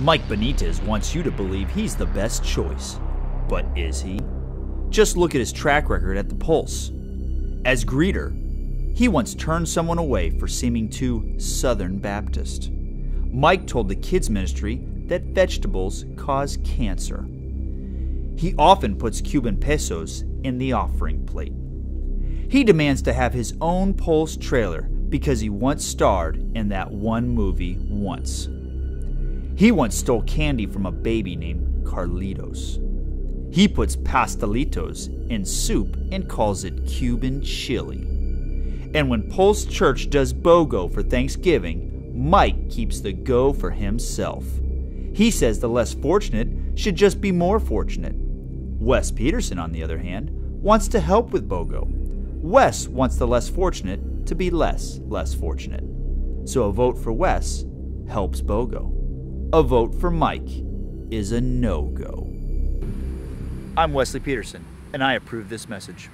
Mike Benitez wants you to believe he's the best choice. But is he? Just look at his track record at the Pulse. As greeter, he once turned someone away for seeming too Southern Baptist. Mike told the kids' ministry that vegetables cause cancer. He often puts Cuban pesos in the offering plate. He demands to have his own Pulse trailer because he once starred in that one movie once. He once stole candy from a baby named Carlitos. He puts pastelitos in soup and calls it Cuban chili. And when Pulse Church does BOGO for Thanksgiving, Mike keeps the go for himself. He says the less fortunate should just be more fortunate. Wes Peterson, on the other hand, wants to help with BOGO. Wes wants the less fortunate to be less less fortunate. So a vote for Wes helps BOGO. A vote for Mike is a no go. I'm Wesley Peterson, and I approve this message.